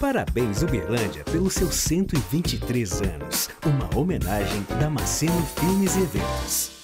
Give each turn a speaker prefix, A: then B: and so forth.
A: Parabéns, Uberlândia, pelos seus 123 anos. Uma homenagem da Maceno Filmes e Eventos.